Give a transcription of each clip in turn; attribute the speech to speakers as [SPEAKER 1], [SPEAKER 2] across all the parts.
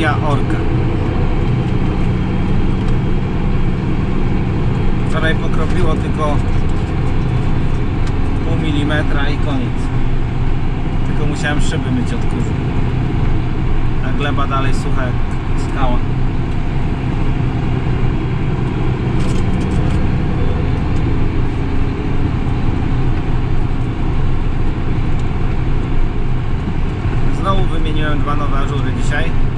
[SPEAKER 1] Misja Orka. Wczoraj pokropiło tylko pół milimetra i koniec. Tylko musiałem szyby myć od kurzu. A gleba dalej sucha jak skała. Znowu wymieniłem dwa nowe ażury dzisiaj.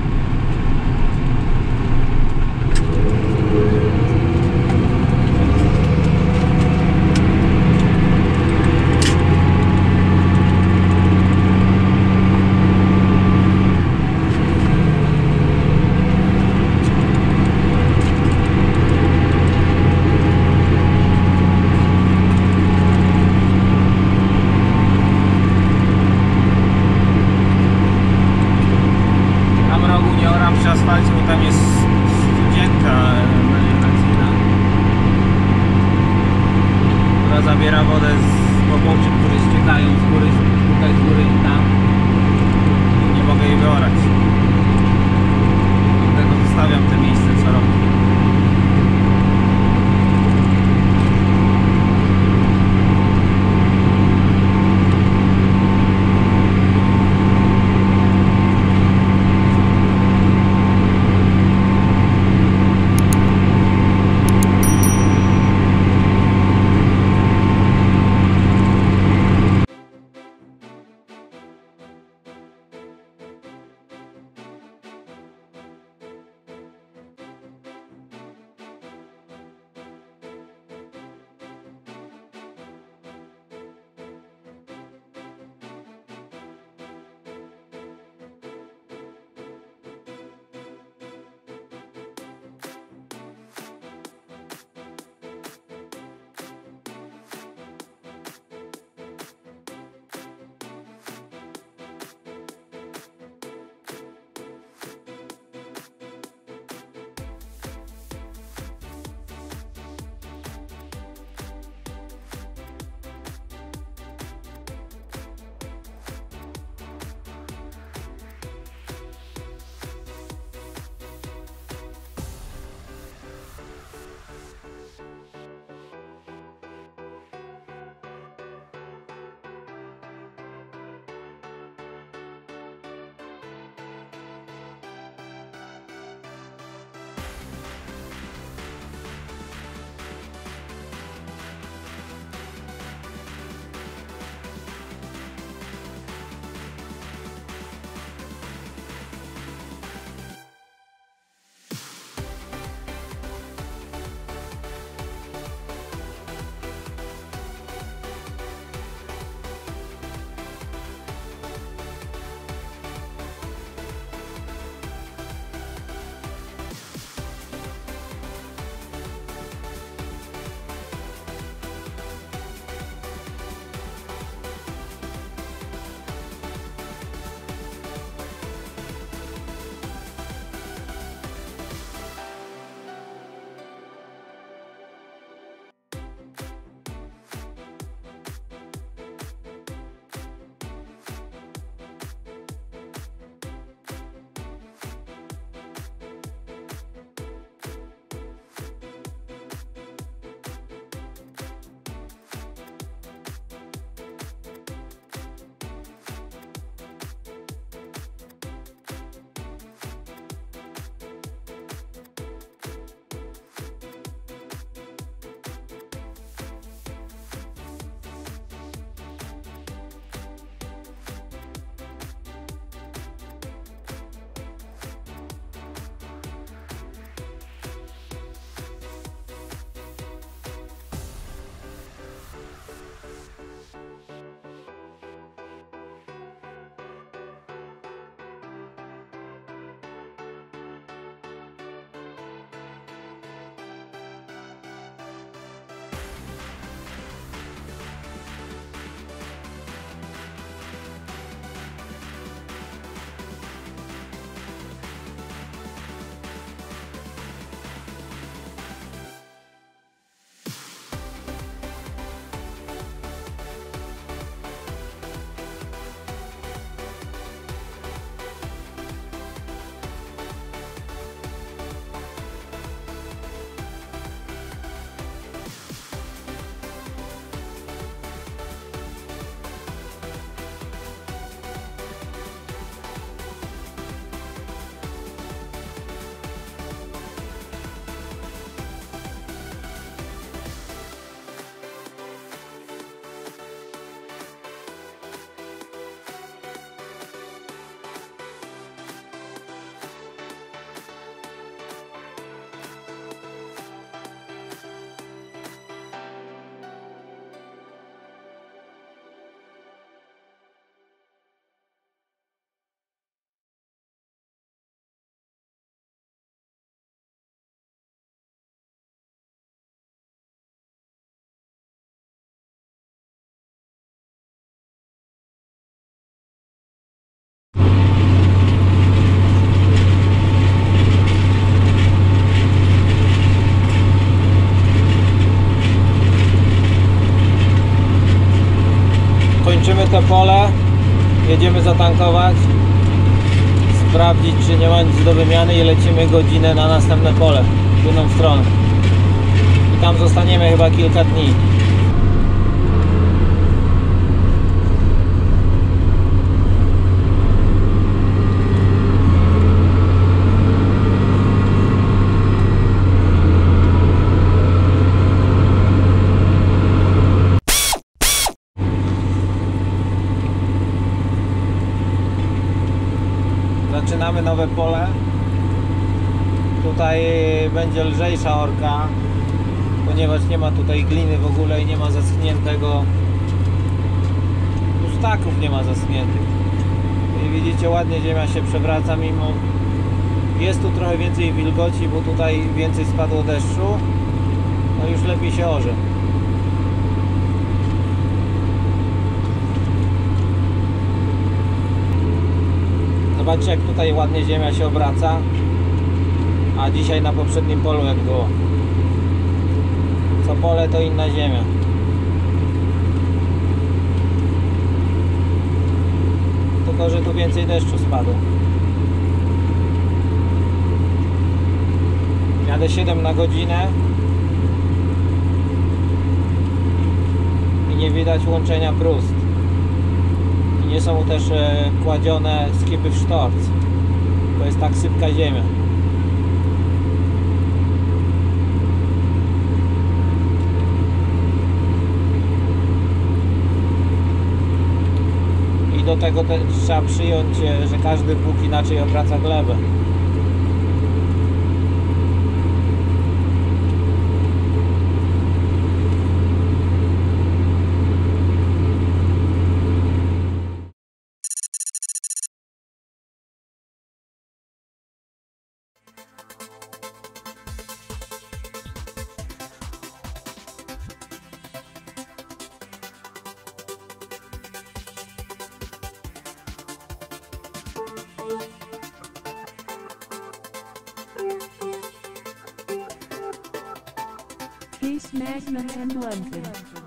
[SPEAKER 1] Te pole. Jedziemy zatankować. Sprawdzić, czy nie ma nic do wymiany i lecimy godzinę na następne pole. W inną stronę. I tam zostaniemy chyba kilka dni. Zaczynamy nowe pole. Tutaj będzie lżejsza orka, ponieważ nie ma tutaj gliny w ogóle i nie ma zaschniętego pustaków nie ma zaschniętych. I widzicie ładnie ziemia się przewraca mimo jest tu trochę więcej wilgoci, bo tutaj więcej spadło deszczu. No już lepiej się orze. Zobaczcie jak tutaj ładnie ziemia się obraca. A dzisiaj na poprzednim polu jak było. Co pole to inna ziemia. Tylko, że tu więcej deszczu spadło. Jadę 7 na godzinę. I nie widać łączenia brust nie są też e, kładzione skipy w sztorc. To jest tak sypka ziemia. I do tego też trzeba przyjąć, e, że każdy Bóg inaczej obraca glebę.
[SPEAKER 2] Case Magnum and London.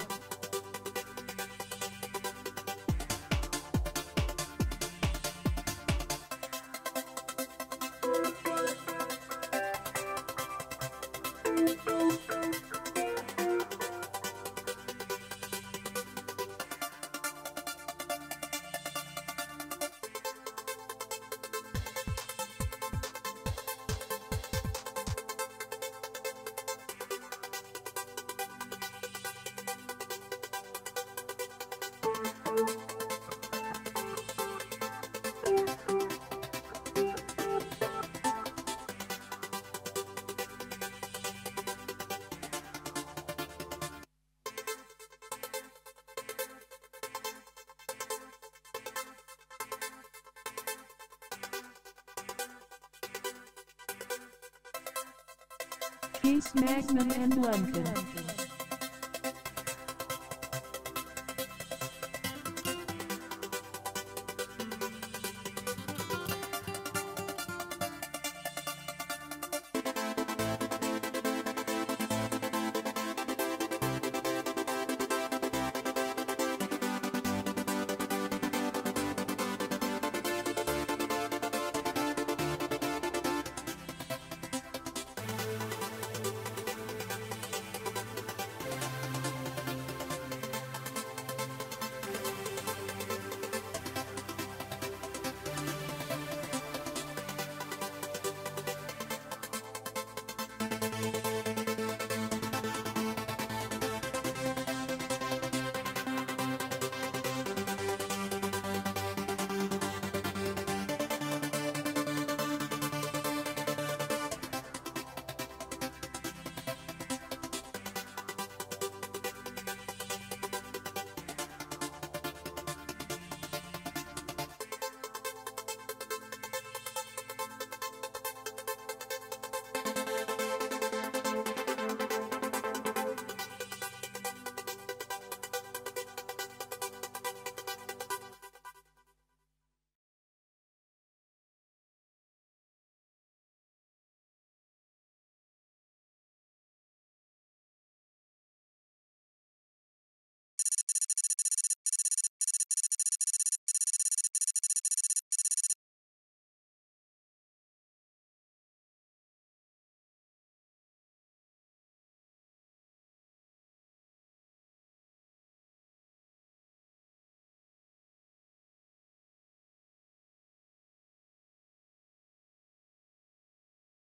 [SPEAKER 2] Case Magnum and London.